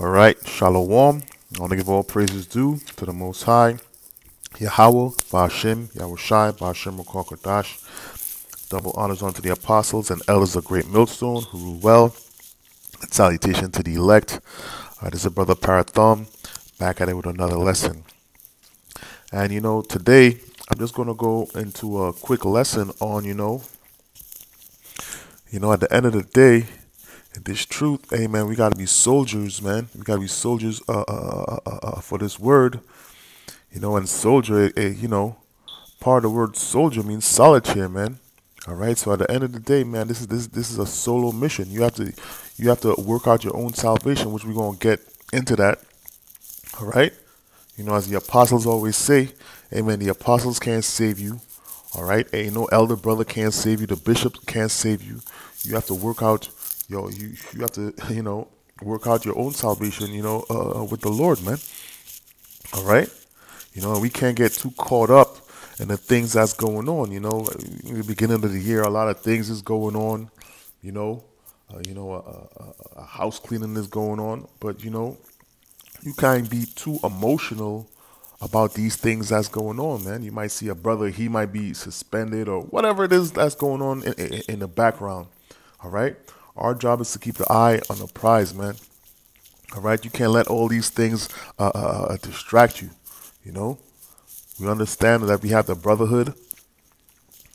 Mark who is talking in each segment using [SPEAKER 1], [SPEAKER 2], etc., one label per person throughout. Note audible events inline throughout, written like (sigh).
[SPEAKER 1] All right, Shalom. I want to give all praises due to the Most High, Yahweh, Ba'ashem, Yahushai, Ba'ashem, Kodash. Double honors unto the apostles and elders of Great Millstone who rule well. And salutation to the elect. All right, this is Brother Parathon back at it with another lesson. And you know, today I'm just going to go into a quick lesson on, you know, you know, at the end of the day, this truth, hey man, we gotta be soldiers, man. We gotta be soldiers uh, uh, uh, uh, for this word, you know. And soldier, eh, you know, part of the word soldier means solitaire, man. All right. So at the end of the day, man, this is this this is a solo mission. You have to you have to work out your own salvation, which we're gonna get into that. All right. You know, as the apostles always say, Amen. The apostles can't save you. All right. Ain't no elder brother can't save you. The bishop can't save you. You have to work out yo, you you have to (laughs) you know work out your own salvation, you know, uh, uh, with the Lord, man. All right, you know, we can't get too caught up in the things that's going on. You know, in the beginning of the year, a lot of things is going on. You know, uh, you know, a, a, a house cleaning is going on, but you know, you can't be too emotional about these things that's going on, man. You might see a brother, he might be suspended or whatever it is that's going on in, in, in the background. All right. Our job is to keep the eye on the prize, man. All right, you can't let all these things uh, uh, uh, distract you. You know, we understand that we have the brotherhood.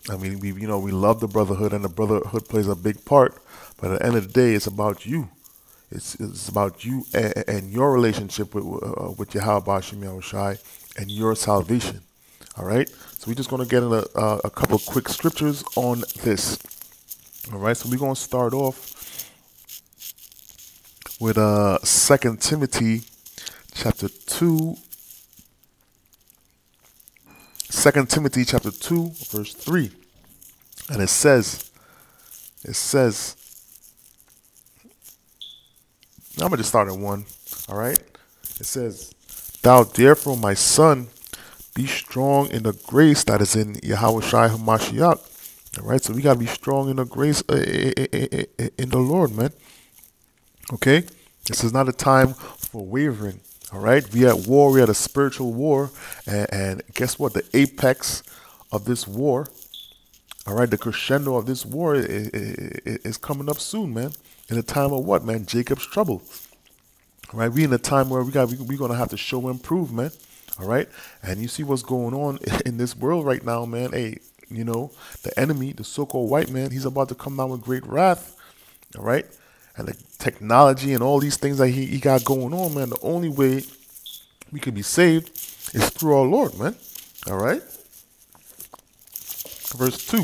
[SPEAKER 1] I mean, we you know we love the brotherhood, and the brotherhood plays a big part. But at the end of the day, it's about you. It's it's about you and, and your relationship with uh, with Yahweh Shem Shai and your salvation. All right. So we're just gonna get in a, uh, a couple quick scriptures on this. All right. So we're gonna start off with uh Second Timothy chapter 2 Second Timothy chapter two, verse three, and it says, it says, I'm gonna just start at one. All right, it says, "Thou therefore, my son, be strong in the grace that is in Yahweh Shai Hamashiach." All right, so we gotta be strong in the grace uh, eh, eh, eh, in the Lord, man. Okay? This is not a time for wavering. All right? We at war, we at a spiritual war. And, and guess what? The apex of this war, all right, the crescendo of this war is, is coming up soon, man. In a time of what, man? Jacob's trouble. All right? We in a time where we got we, we're gonna have to show improvement. All right? And you see what's going on (laughs) in this world right now, man. Hey, you know, the enemy, the so-called white man, he's about to come down with great wrath. All right? and the technology and all these things that he, he got going on, man, the only way we can be saved is through our Lord, man. All right? Verse 2.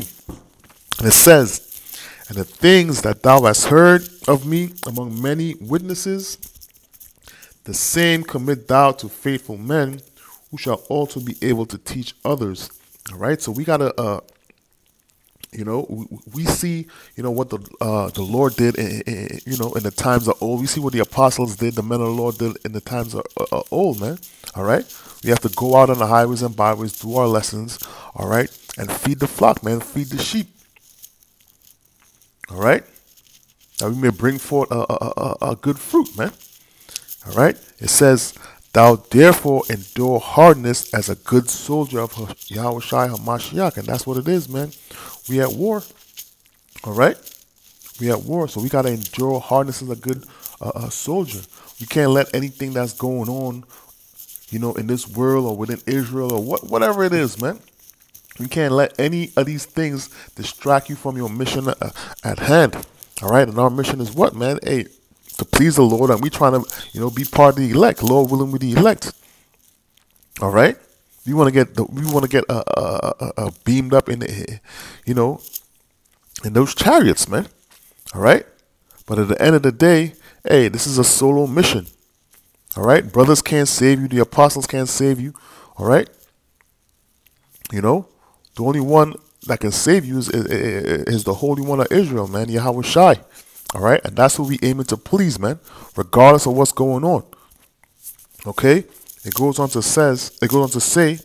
[SPEAKER 1] And it says, And the things that thou hast heard of me among many witnesses, the same commit thou to faithful men who shall also be able to teach others. All right? So we got to uh, you know, we, we see, you know, what the uh, the Lord did, in, in, you know, in the times of old. We see what the apostles did, the men of the Lord did in the times of uh, old, man. All right, we have to go out on the highways and byways, do our lessons, all right, and feed the flock, man, feed the sheep. All right, that we may bring forth a, a, a, a good fruit, man. All right, it says, Thou therefore endure hardness as a good soldier of Yahweh HaMashiach. And that's what it is, man. We at war. All right? We at war. So we got to endure hardness as a good uh, uh, soldier. We can't let anything that's going on, you know, in this world or within Israel or what, whatever it is, man. You can't let any of these things distract you from your mission uh, at hand. All right? And our mission is what, man? Hey, to please the Lord, and we trying to, you know, be part of the elect. Lord willing, we the elect. All right. We want to get the, we want to get uh, uh, uh, beamed up in the, you know, in those chariots, man. All right. But at the end of the day, hey, this is a solo mission. All right. Brothers can't save you. The apostles can't save you. All right. You know, the only one that can save you is, is, is the Holy One of Israel, man. Yahweh Shai. All right, and that's what we aiming to please, man, regardless of what's going on. Okay, it goes on to says it goes on to say,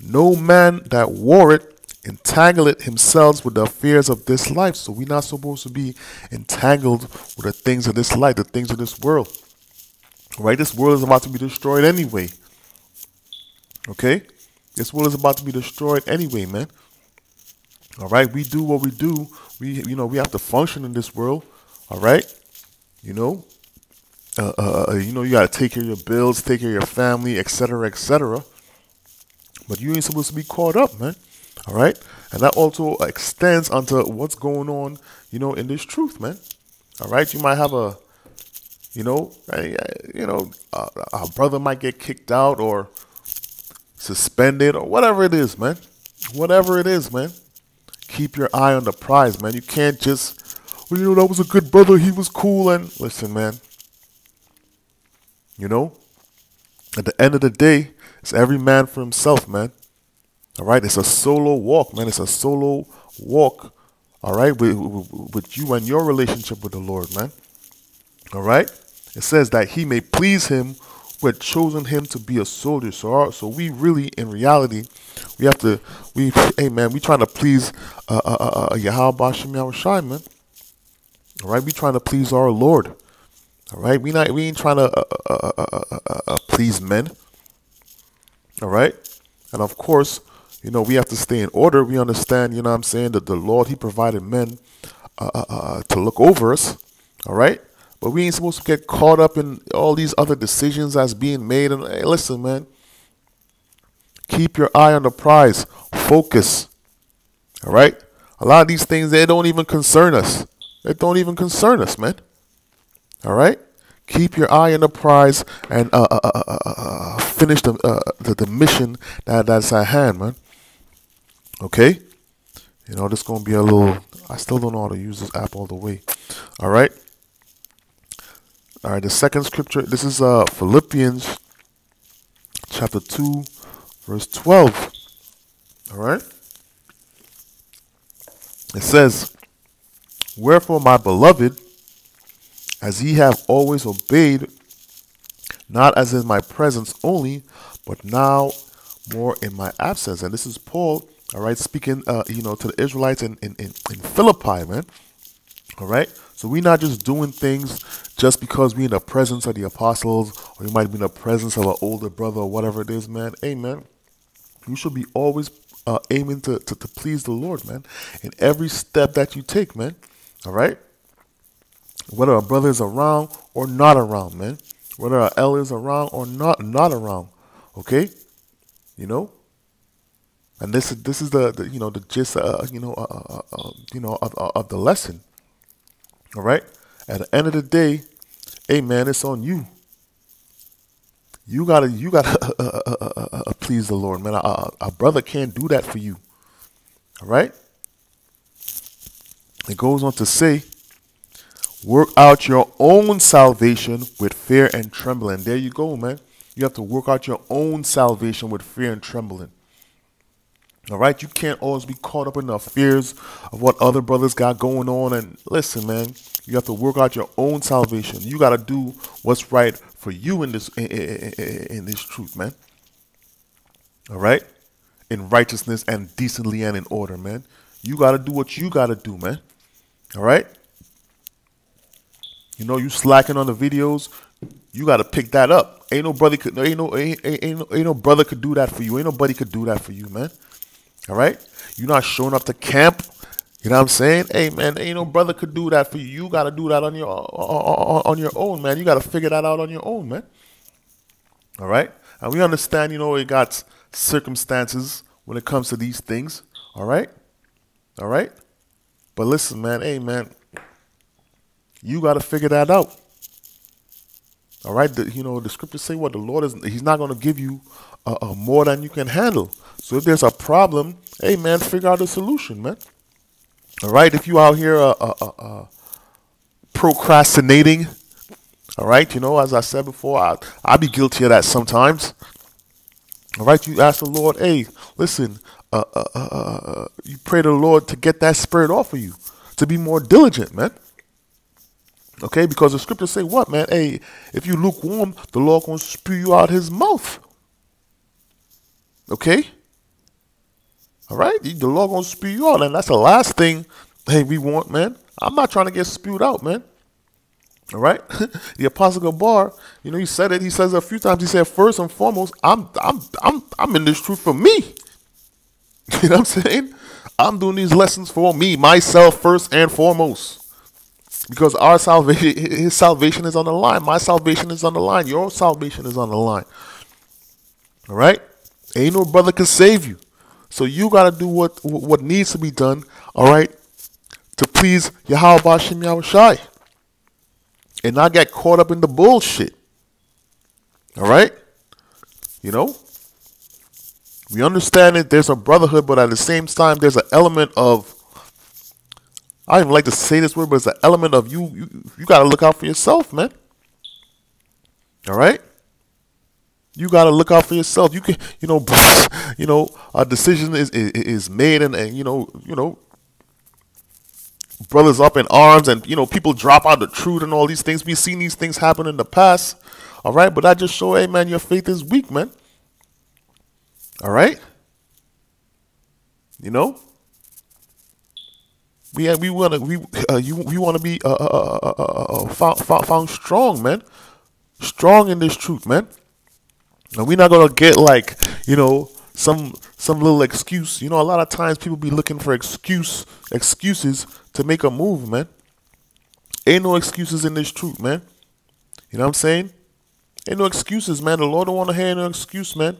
[SPEAKER 1] no man that warreth entangleth himself with the affairs of this life. So we're not supposed to be entangled with the things of this life, the things of this world. Right? This world is about to be destroyed anyway. Okay? This world is about to be destroyed anyway, man. All right? We do what we do. We, you know, we have to function in this world. All right? You know, uh, uh, uh you know, you got to take care of your bills, take care of your family, etc., etc. But you ain't supposed to be caught up, man. All right? And that also extends onto what's going on, you know, in this truth, man. All right? You might have a, you know, a, you know, a, a brother might get kicked out or suspended or whatever it is, man. Whatever it is, man. Keep your eye on the prize, man. You can't just, well, you know, that was a good brother. He was cool. And listen, man. You know, at the end of the day, it's every man for himself, man. All right, it's a solo walk, man. It's a solo walk. All right, with, with you and your relationship with the Lord, man. All right, it says that he may please him who had chosen him to be a soldier. So, our, so we really, in reality, we have to, we, hey man, we trying to please uh, uh, uh, uh Yahweh Yahushai, man. All right, we trying to please our Lord. All right, we not, we ain't trying to uh, uh, uh, uh, uh please men. All right, and of course, you know, we have to stay in order. We understand, you know I'm saying, that the Lord, He provided men uh, uh, uh, to look over us. All right? But we ain't supposed to get caught up in all these other decisions that's being made. And hey, listen, man, keep your eye on the prize. Focus. All right? A lot of these things, they don't even concern us. They don't even concern us, man. All right? Keep your eye on the prize and uh, uh, uh, uh, uh finish the, the, the mission that, that's at hand, man. Okay? You know, this going to be a little, I still don't know how to use this app all the way. All right? All right, the second scripture, this is uh Philippians chapter 2, verse 12. All right? It says, Wherefore, my beloved, as ye have always obeyed, not as in my presence only, but now more in my absence. And this is Paul all right, speaking, uh, you know, to the Israelites in, in, in, in Philippi, man. All right, so we're not just doing things just because we're in the presence of the apostles, or you might be in the presence of an older brother or whatever it is, man. Amen. You should be always uh, aiming to, to, to please the Lord, man, in every step that you take, man. All right, whether a brother is around or not around, man. Whether a elder is around or not not around. Okay, you know, and this is this is the, the you know the gist uh, you know uh, uh, uh um, you know of, of, the lesson. All right. At the end of the day, hey man, it's on you. You gotta you gotta (laughs) uh, please the Lord, man. A, a brother can't do that for you. All right. It goes on to say, work out your own salvation with fear and trembling. There you go, man. You have to work out your own salvation with fear and trembling. All right, you can't always be caught up in the fears of what other brothers got going on. And listen, man, you have to work out your own salvation. You got to do what's right for you in this in, in, in this truth, man. All right, in righteousness and decently and in order, man. You got to do what you got to do, man. All right. You know, you slacking on the videos, you got to pick that up. Ain't no brother could, ain't no, ain't, ain't, ain't, no, ain't no brother could do that for you. Ain't nobody could do that for you, man. All right? You're not showing up to camp. You know what I'm saying? Hey man, ain't no brother could do that for you. You gotta do that on your on your own, man. You gotta figure that out on your own, man. All right? And we understand, you know, it got circumstances when it comes to these things. All right? All right? But listen, man, hey man, you gotta figure that out. All right, the, you know the scriptures say what the Lord is. He's not going to give you uh, uh, more than you can handle. So if there's a problem, hey man, figure out a solution, man. All right, if you out here uh, uh, uh, uh, procrastinating, all right, you know, as I said before, I I be guilty of that sometimes. All right, you ask the Lord, hey, listen, uh, uh, uh, uh you pray the Lord to get that spirit off of you, to be more diligent, man. Okay, because the scriptures say what, man? Hey, if you lukewarm, the Lord gonna spew you out his mouth. Okay? All right? The Lord gonna spew you out. And that's the last thing, hey, we want, man. I'm not trying to get spewed out, man. All right, (laughs) the Apostle Gabar, you know, he said it. He says it a few times. He said, first and foremost, I'm, I'm, I'm, I'm in this truth for me. (laughs) You know what I'm saying? I'm doing these lessons for me, myself first and foremost, because our salvation, (laughs) his salvation is on the line. My salvation is on the line. Your salvation is on the line. All right, ain't no brother can save you, so you got to do what what needs to be done. All right, to please Yahweh Bashim Yahushai and not get caught up in the bullshit. All right? You know? We understand it. there's a brotherhood, but at the same time, there's an element of, I don't even like to say this word, but it's an element of you, you, you got to look out for yourself, man. All right? You got to look out for yourself. You can, you know, (laughs) you know, a decision is, is, is made and, and, you know, you know, brothers up in arms and you know people drop out the truth and all these things. We've seen these things happen in the past. All right, but I just show, hey man, your faith is weak, man. All right, you know. We we want to we uh, you we want to be uh, uh, uh, uh, found, found found strong, man. Strong in this truth, man. And we're not gonna get like you know some some little excuse. You know, a lot of times people be looking for excuse excuses to make a move, man. Ain't no excuses in this truth, man. You know what I'm saying? Ain't no excuses, man. The Lord don't want to hear no excuse, man.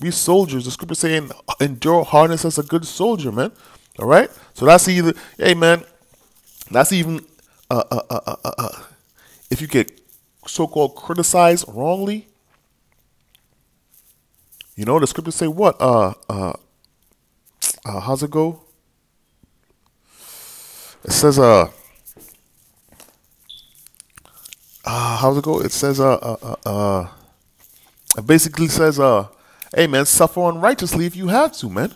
[SPEAKER 1] We soldiers. The scripture saying, endure hardness as a good soldier, man. All right? So that's either, hey, man, that's even, uh, uh, uh, uh, uh, uh if you get so-called criticized wrongly, you know, the scripture say what? Uh, uh, uh, how's it go? It says, uh, uh how's it go? It says, uh, uh, uh, uh, it basically says, uh, hey man, suffer unrighteously if you have to, man.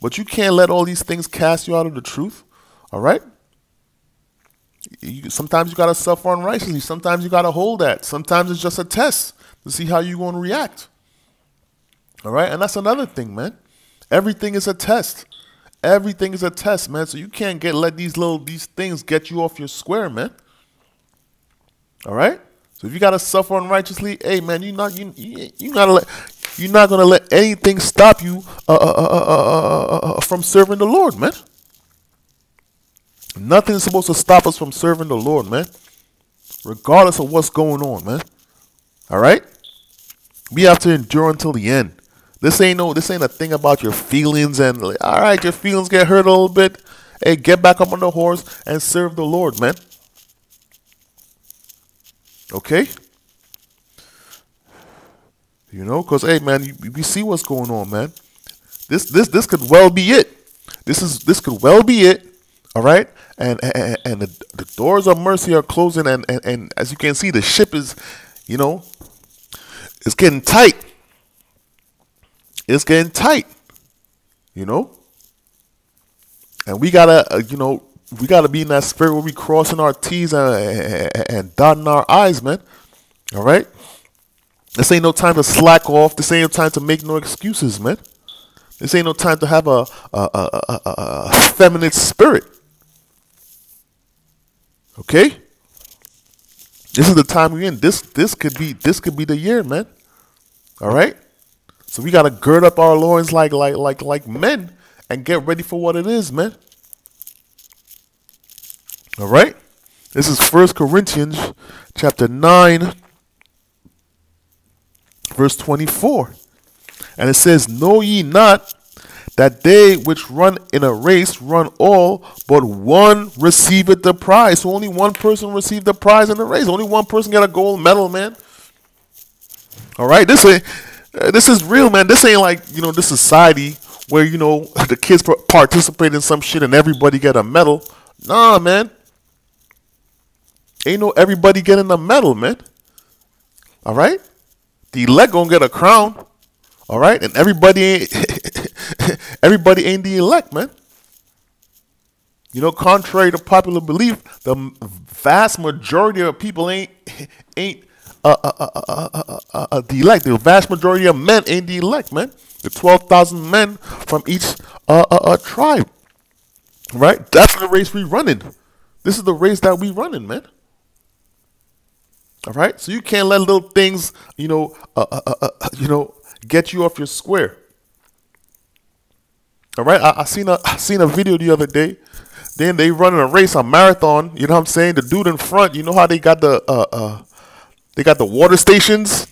[SPEAKER 1] But you can't let all these things cast you out of the truth. All right? You, sometimes you gotta suffer unrighteously. Sometimes you gotta hold that. Sometimes it's just a test to see how you're gonna react. All right, and that's another thing, man. Everything is a test. Everything is a test, man. So you can't get let these little these things get you off your square, man. All right. So if you gotta suffer unrighteously, hey man, you not you you, you gotta let you're not gonna let anything stop you uh, uh, uh, from serving the Lord, man. Nothing's supposed to stop us from serving the Lord, man. Regardless of what's going on, man. All right. We have to endure until the end. This ain't no, this ain't a thing about your feelings and like, all right, your feelings get hurt a little bit. Hey, get back up on the horse and serve the Lord, man. Okay. You know, cause hey, man, you, we see what's going on, man. This, this, this could well be it. This is, this could well be it. All right, and and, and the, the doors of mercy are closing, and, and and as you can see, the ship is, you know, it's getting tight it's getting tight, you know. And we gotta, uh, you know, we gotta be in that spirit where we crossing our T's and, and, and dotting our I's, man. All right. This ain't no time to slack off. This ain't no time to make no excuses, man. This ain't no time to have a, a, a, a, a feminine spirit. Okay? This is the time we're in. This this could be this could be the year, man. All right? So we gotta gird up our loins like like like like men and get ready for what it is, man. All right? This is First Corinthians chapter 9 verse 24. And it says, "Know ye not that they which run in a race run all, but one receiveth the prize. So only one person received the prize in the race. Only one person got a gold medal, man. All right, this is uh, this is real, man. This ain't like you know this society where you know (laughs) the kids participate in some shit and everybody get a medal. Nah, man. Ain't no everybody getting a medal, man. All right, the elect gonna get a crown. All right, and everybody ain't everybody ain't the elect, man. You know, contrary to popular belief, the vast majority of people ain't ain't uh, uh, uh, the elect. The vast majority of men ain't the elect, man. The 12,000 men from each tribe. Right? That's the race we running. This is the race that we running, man. All right, so you can't let little things, you know, uh, uh, uh, uh you know, get you off your square. All right, I, I seen a I seen a video the other day. Then they running a race, a marathon. You know what I'm saying? The dude in front, you know how they got the uh, uh, they got the water stations,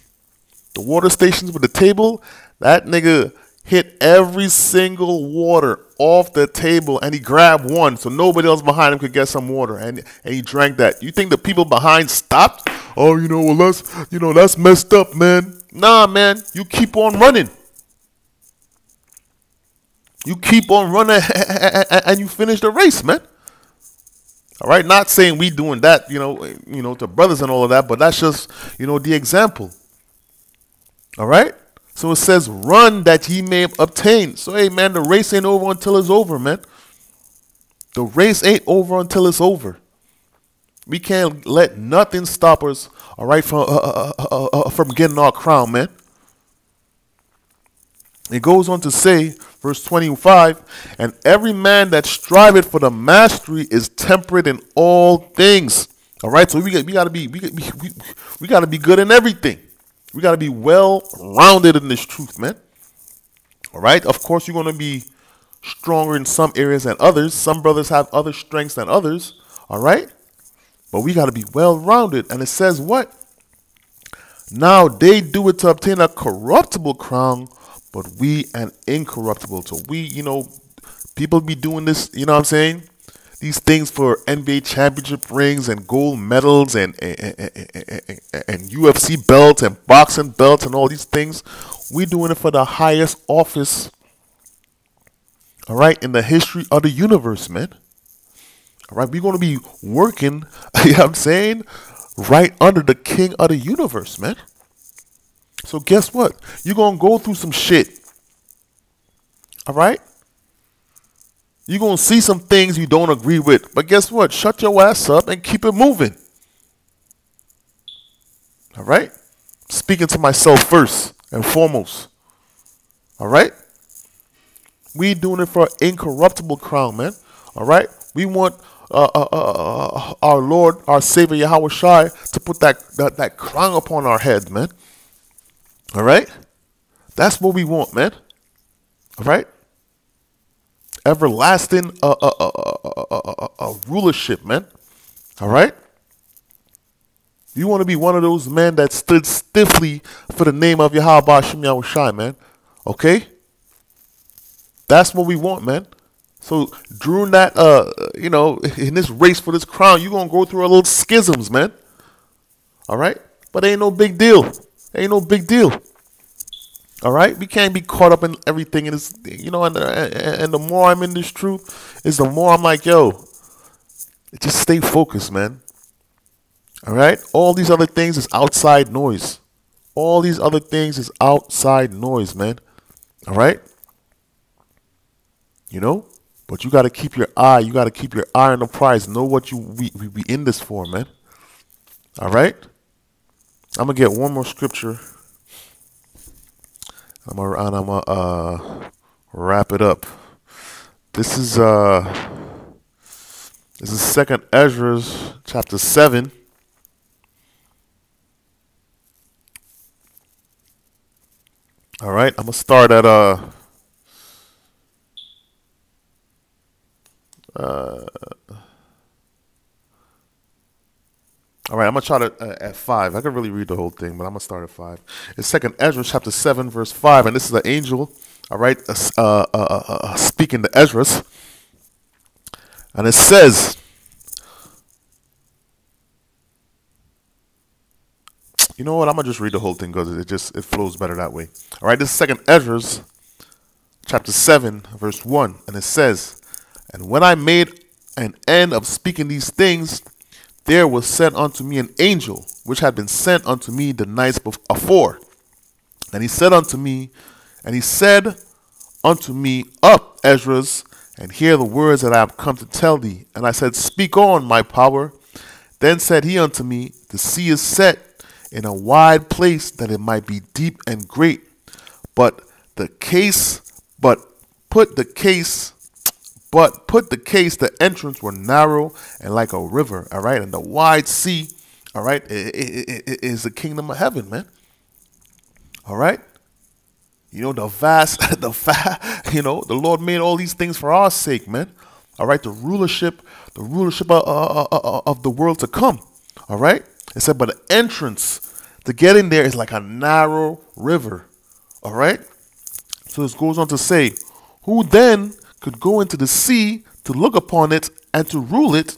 [SPEAKER 1] the water stations with the table. That nigga hit every single water off the table and he grabbed one so nobody else behind him could get some water and, and he drank that. You think the people behind stopped? Oh, you know, well that's you know, that's messed up, man. Nah, man, you keep on running. You keep on running (laughs) and you finish the race, man. All right, not saying we doing that, you know, you know, to brothers and all of that, but that's just, you know, the example. All right? So it says, run that ye may obtain. So, hey, man, the race ain't over until it's over, man. The race ain't over until it's over. We can't let nothing stop us, all right, from, uh, uh, uh, uh from getting our crown, man. It goes on to say, verse 25, and every man that striveth for the mastery is temperate in all things. All right, so we got we got to be we, we, we got to be good in everything. We got to be well rounded in this truth, man. All right. Of course, you're going to be stronger in some areas than others. Some brothers have other strengths than others. All right. But we got to be well rounded. And it says what? Now they do it to obtain a corruptible crown, but we an incorruptible. So we, you know, people be doing this, you know what I'm saying? these things for NBA championship rings and gold medals and, and, and, and, UFC belts and boxing belts and all these things. We're doing it for the highest office, all right, in the history of the universe, man. All right, we're going to be working, (laughs) you know what I'm saying, right under the king of the universe, man. So guess what? You're going to go through some shit. All right? You're going to see some things you don't agree with. But guess what? Shut your ass up and keep it moving. All right? Speaking to myself first and foremost. All right? We doing it for an incorruptible crown, man. All right? We want uh, uh, uh, uh our Lord, our Savior Yahweh Shai, to put that, that, that crown upon our heads, man. All right? That's what we want, man. All right? everlasting uh, uh, uh, uh, rulership, man. All right? You want to be one of those men that stood stiffly for the name of Yahweh Shem man. Okay? That's what we want, man. So during that, uh, you know, in this race for this crown, you're going to go through a little schisms, man. All right? But ain't no big deal. Ain't no big deal. All right, we can't be caught up in everything, and it's you know, and, and the more I'm in this truth, is the more I'm like, yo, just stay focused, man. All right, all these other things is outside noise. All these other things is outside noise, man. All right, you know, but you got to keep your eye. You got to keep your eye on the prize. Know what you we, we in this for, man. All right, I'm gonna get one more scripture I'm gonna, and I'm gonna uh, wrap it up. This is uh, this is Second Esdras chapter seven. All right, I'm gonna start at uh right, I'm gonna try to uh, at five. I can really read the whole thing, but I'm gonna start at five. It's Second Ezra chapter seven, verse five, and this is an angel. All right, uh, uh, uh, uh speaking to Esdras, and it says, "You know what? I'm gonna just read the whole thing because it just it flows better that way." All right, this is Second Esdras chapter seven, verse one, and it says, "And when I made an end of speaking these things." There was sent unto me an angel, which had been sent unto me the nights before. And he said unto me, and he said unto me, Up, Esdras, and hear the words that I have come to tell thee. And I said, Speak on, my power. Then said he unto me, The sea is set in a wide place that it might be deep and great. But the case, but put the case but put the case, the entrance were narrow and like a river, all right, and the wide sea, All right, it, it, it is the kingdom of heaven, man. All right. You know, the vast, (laughs) the fast, you know, the Lord made all these things for our sake, man. All right, the rulership, the rulership of, uh, uh, of the world to come. All right. It said, but the entrance to get in there is like a narrow river. All right. So this goes on to say, who then could go into the sea to look upon it and to rule it?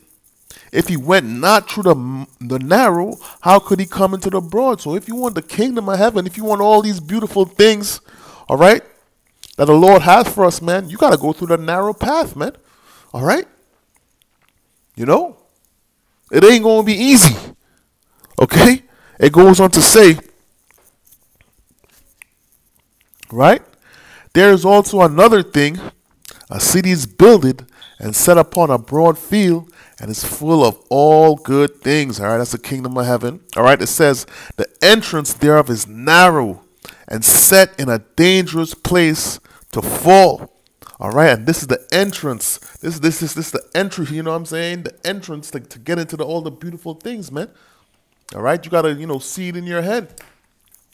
[SPEAKER 1] If he went not through the, the narrow, how could he come into the broad? So if you want the kingdom of heaven, if you want all these beautiful things, all right, that the Lord has for us, man, you got to go through the narrow path, man. All right? You know? It ain't going to be easy. Okay? It goes on to say, right? There is also another thing. A city is builded and set upon a broad field and is full of all good things. All right, that's the kingdom of heaven. All right, it says, the entrance thereof is narrow and set in a dangerous place to fall. All right, and this is the entrance. This this is this is the entry. You know what I'm saying? The entrance to, to get into the, all the beautiful things, man. All right, you gotta you know see it in your head.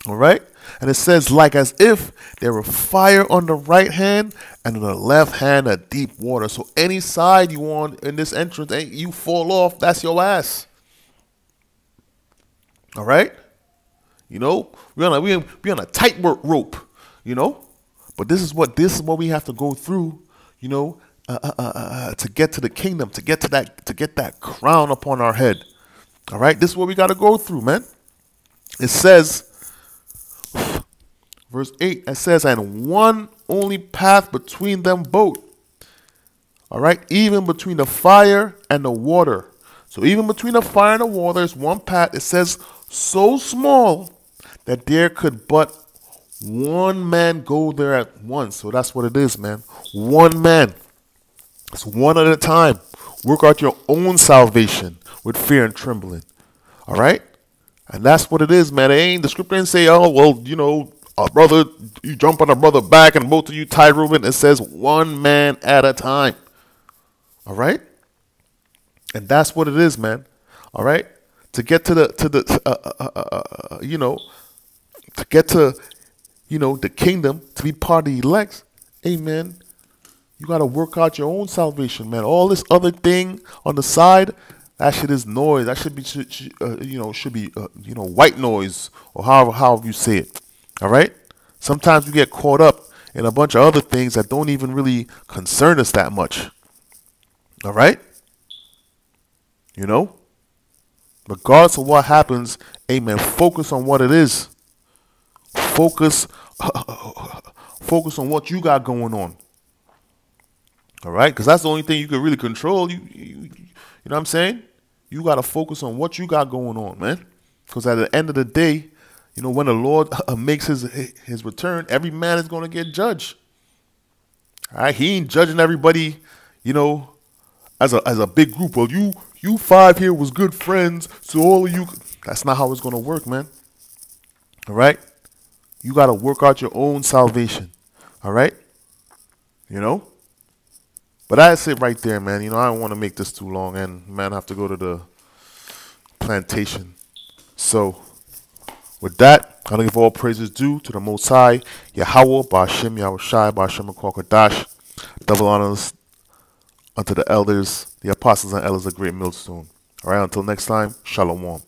[SPEAKER 1] All right, and it says like as if there were fire on the right hand and on the left hand a deep water. So any side you want in this entrance, you fall off, that's your ass. All right, you know we're on a we we on a tightrope rope. You know, but this is what this is what we have to go through. You know, uh, uh, uh, uh to get to the kingdom, to get to that to get that crown upon our head. All right, this is what we got to go through, man. It says verse 8, it says, And one only path between them both. All right, even between the fire and the water. So even between the fire and the water is one path. It says, so small that there could but one man go there at once. So that's what it is, man. One man. It's one at a time. Work out your own salvation with fear and trembling. All right? And that's what it is, man. It ain't the scripture didn't say, oh, well, you know, a brother, you jump on a brother back and both of you tie Reuben. It says one man at a time. All right? And that's what it is, man. All right? To get to the, to the, uh uh, uh, uh, uh, you know, to get to, you know, the kingdom, to be part of the elects, amen. You got to work out your own salvation, man. All this other thing on the side, that shit is noise. That should be, should, should, you know, should be, you know, white noise or however, however you say it. All right? Sometimes we get caught up in a bunch of other things that don't even really concern us that much. All right? You know? Regardless of what happens, amen, focus on what it is. Focus (laughs) focus on what you got going on. All right? Because that's the only thing you can really control. You, you, you know what I'm saying? You got to focus on what you got going on, man. Because at the end of the day, you know, when the Lord uh, makes his his return, every man is going to get judged. All right, he ain't judging everybody, you know, as a as a big group. Well, you you five here was good friends, so all of you. That's not how it's going to work, man. All right, you got to work out your own salvation. All right, you know. But that's it right there, man. You know, I don't want to make this too long, and man, I have to go to the plantation. So. With that, I want to give all praises due to the Most High, Yahweh, Bashim, Yahushai, Bashim, Kwakadash. Double honors unto the elders, the apostles and elders of Great Millstone. All right, until next time, Shalom.